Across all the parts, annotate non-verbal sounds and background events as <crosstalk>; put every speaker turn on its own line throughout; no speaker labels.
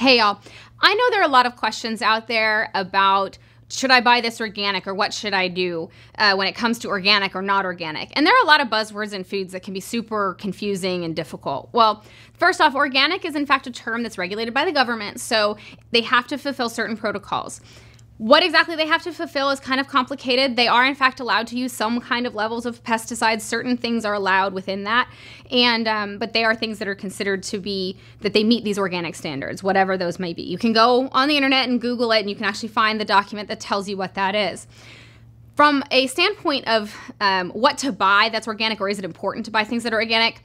Hey, y'all. I know there are a lot of questions out there about should I buy this organic or what should I do uh, when it comes to organic or not organic? And there are a lot of buzzwords in foods that can be super confusing and difficult. Well, first off, organic is in fact a term that's regulated by the government, so they have to fulfill certain protocols. What exactly they have to fulfill is kind of complicated. They are, in fact, allowed to use some kind of levels of pesticides. Certain things are allowed within that, and um, but they are things that are considered to be that they meet these organic standards, whatever those may be. You can go on the internet and Google it, and you can actually find the document that tells you what that is. From a standpoint of um, what to buy that's organic, or is it important to buy things that are organic?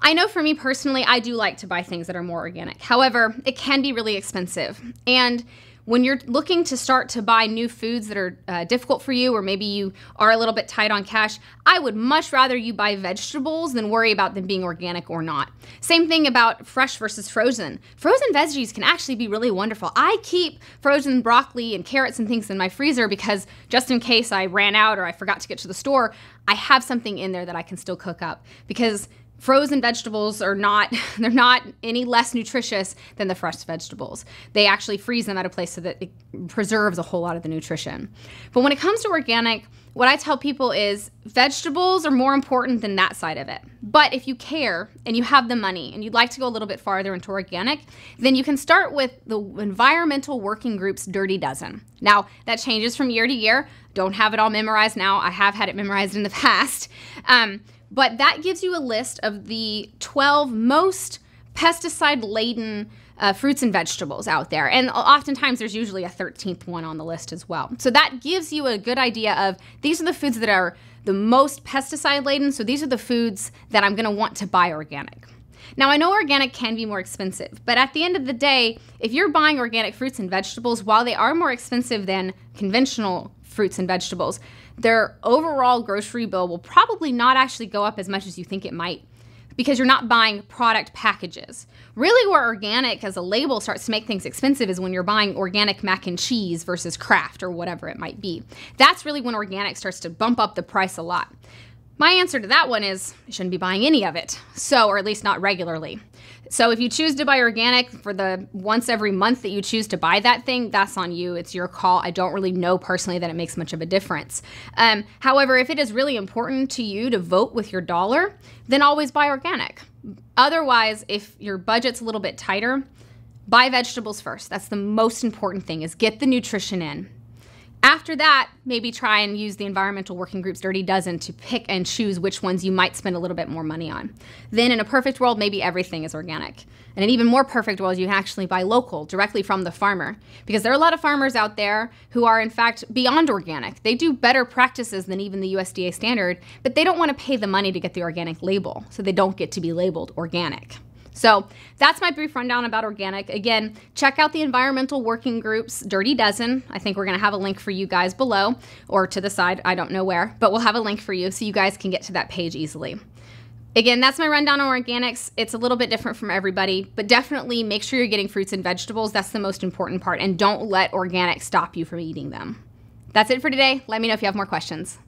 I know for me personally, I do like to buy things that are more organic. However, it can be really expensive, and when you're looking to start to buy new foods that are uh, difficult for you, or maybe you are a little bit tight on cash, I would much rather you buy vegetables than worry about them being organic or not. Same thing about fresh versus frozen. Frozen veggies can actually be really wonderful. I keep frozen broccoli and carrots and things in my freezer because just in case I ran out or I forgot to get to the store, I have something in there that I can still cook up because frozen vegetables are not <laughs> they're not any less nutritious than the fresh vegetables. They actually freeze them at a place so that it preserves a whole lot of the nutrition. But when it comes to organic what i tell people is vegetables are more important than that side of it. But if you care and you have the money and you'd like to go a little bit farther into organic then you can start with the environmental working group's dirty dozen. Now that changes from year to year. Don't have it all memorized now. I have had it memorized in the <laughs> past. Um, but that gives you a list of the 12 most pesticide laden uh, fruits and vegetables out there. And oftentimes there's usually a 13th one on the list as well. So that gives you a good idea of these are the foods that are the most pesticide laden. So these are the foods that I'm going to want to buy organic. Now, I know organic can be more expensive, but at the end of the day, if you're buying organic fruits and vegetables, while they are more expensive than conventional fruits and vegetables, their overall grocery bill will probably not actually go up as much as you think it might because you're not buying product packages. Really, where organic as a label starts to make things expensive is when you're buying organic mac and cheese versus Kraft or whatever it might be. That's really when organic starts to bump up the price a lot. My answer to that one is you shouldn't be buying any of it. So, or at least not regularly. So, if you choose to buy organic for the once every month that you choose to buy that thing, that's on you. It's your call. I don't really know personally that it makes much of a difference. Um, however, if it is really important to you to vote with your dollar, then always buy organic. Otherwise, if your budget's a little bit tighter, buy vegetables first. That's the most important thing is get the nutrition in. After that, maybe try and use the environmental working group's dirty dozen to pick and choose which ones you might spend a little bit more money on. Then, in a perfect world, maybe everything is organic. And an even more perfect world, you can actually buy local, directly from the farmer. Because there are a lot of farmers out there who are, in fact, beyond organic. They do better practices than even the USDA standard, but they don't want to pay the money to get the organic label, so they don't get to be labeled organic. So that's my brief rundown about organic. Again, check out the environmental working group's Dirty Dozen. I think we're going to have a link for you guys below or to the side. I don't know where, but we'll have a link for you so you guys can get to that page easily. Again, that's my rundown on organics. It's a little bit different from everybody, but definitely make sure you're getting fruits and vegetables. That's the most important part. And don't let organic stop you from eating them. That's it for today. Let me know if you have more questions.